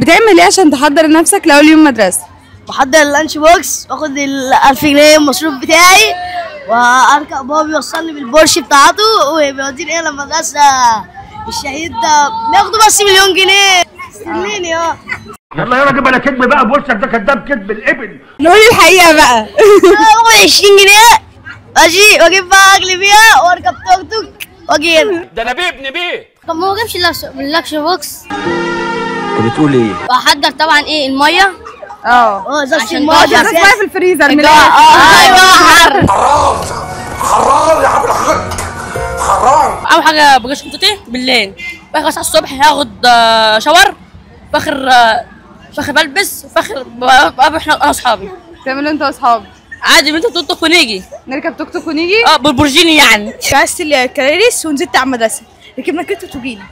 بتعمل إيه عشان تحضر نفسك لأول يوم مدرسة؟ بحضر ال lunch box واخد ال 1000 جنيه المصروف بتاعي وأركب بابا بيوصلني بالبورش بتاعته وبيوديني إلى المدرسة الشهيد ده. بياخدوا بس مليون جنيه. استنيني آه يلا يا راجل بلا كذب بقى بوشك ده كذاب كذب الإبل. نقول الحقيقة بقى. باخد 20 جنيه. ماشي واجيب بقى أكل فيها وأركب توك توك واجي هنا. ده أنا بيه ابن بيه. طب ما بجيبش ال lunch box. انت بتقول إيه؟ بحضر طبعا إيه المية؟ آه. آه ازازه عشان المية. أساسي. ميه في الفريزر من آه. أيوه حر حرام. يا عم الحاج حرام. أول حاجة بجيب شنطتي بالليل. باخر الساعة الصبح هاخد آه، shower. فاخر آه، فاخر بلبس. وفاخر بقابل إحنا أنا وأصحابي. تعملوا أنت وأصحابك. عادي بنت تطبخ ونيجي. نركب توك توك ونيجي؟ آه بالبرجيني يعني. جهزت الكراريس ونزلت على المدرسة. ركبنا كتب وجينا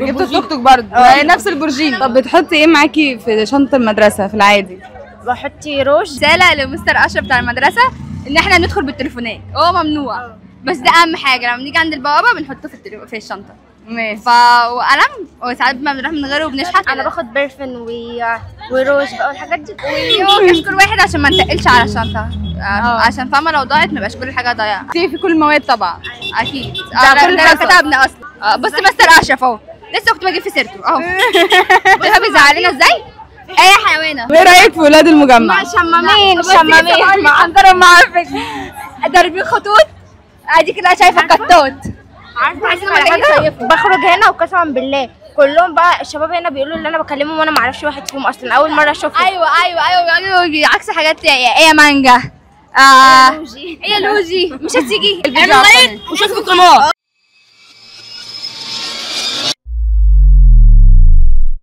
جبت التوك توك برضه. هي نفس البرجين. طب بتحطي إيه معاكي في شنطة المدرسة في العادي؟ بحط روج. رسالة لمستر أشرف بتاع المدرسة إن إحنا ندخل بالتليفونات. هو ممنوع. بس ده أهم حاجة. لما نيجي عند البوابة بنحطه في التليفون في الشنطة. ماشي. ف وقلم. وساعات ما بنروح من غيره وبنشحت. أنا باخد برفن و... وروج بقى والحاجات دي. كشكول واحد عشان ما نتقلش على الشنطة. آه، عشان فاهمة لو ضاعت ما يبقاش كل حاجة ضايعة. في كل المواد طبعا. أكيد. ده آه، كل. كتبنا أصلا. آه، بص مستر أشرف أهو. لسه كنت بجيب في سيرته أهو. بص هو بيزعلنا إزاي؟ إيه حيوانة. وايه رأيك في ولاد المجمع؟ شمامين شمامين. عندهم معفن ضاربين خطوط؟ ادي كده شايفة الكتات بخرج هنا وقسما بالله. كلهم بقى الشباب هنا بيقولوا ان أنا بكلمهم وأنا ما أعرفش واحد فيهم أصلا. أول مرة اشوفه أيوه أيوه أيوه أيوه عكس حاجات إيه يا مانجا؟ آه إيه لوجي مش هتيجي. اعمل لايك وشوف القناة.